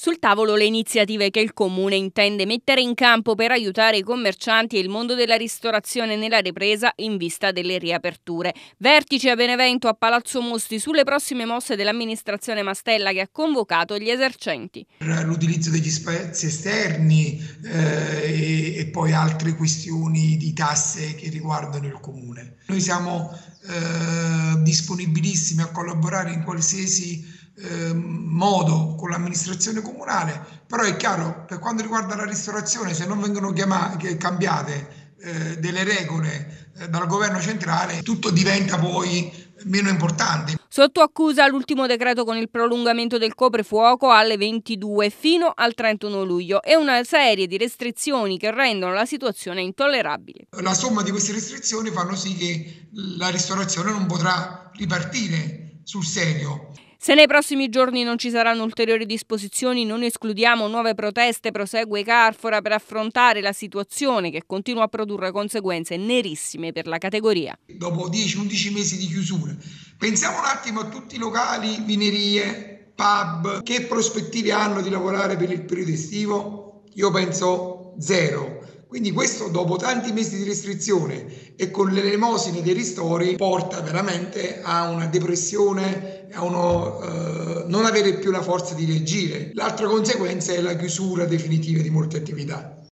Sul tavolo le iniziative che il Comune intende mettere in campo per aiutare i commercianti e il mondo della ristorazione nella ripresa in vista delle riaperture. Vertice a Benevento a Palazzo Mosti sulle prossime mosse dell'amministrazione Mastella che ha convocato gli esercenti. L'utilizzo degli spazi esterni eh, e, e, poi altre questioni di tasse che riguardano il Comune. Noi siamo eh, disponibilissimi a collaborare in qualsiasi eh, modo con l'amministrazione comunale, però è chiaro per quanto riguarda la ristorazione se non vengono chiamate, cambiate eh, delle regole eh, dal governo centrale tutto diventa poi meno importante. Sotto accusa l'ultimo decreto con il prolungamento del coprifuoco alle 22 fino al 31 luglio e una serie di restrizioni che rendono la situazione intollerabile. La somma di queste restrizioni fanno sì che la ristorazione non potrà ripartire sul serio. Se nei prossimi giorni non ci saranno ulteriori disposizioni, non escludiamo nuove proteste, prosegue Carfora per affrontare la situazione che continua a produrre conseguenze nerissime per la categoria. Dopo 10-11 mesi di chiusura, pensiamo un attimo a tutti i locali, vinerie, pub, che prospettive hanno di lavorare per il periodo estivo? Io penso zero. Quindi questo dopo tanti mesi di restrizione e con le elemosine dei ristori porta veramente a una depressione, a uno eh, non avere più la forza di reagire. L'altra conseguenza è la chiusura definitiva di molte attività.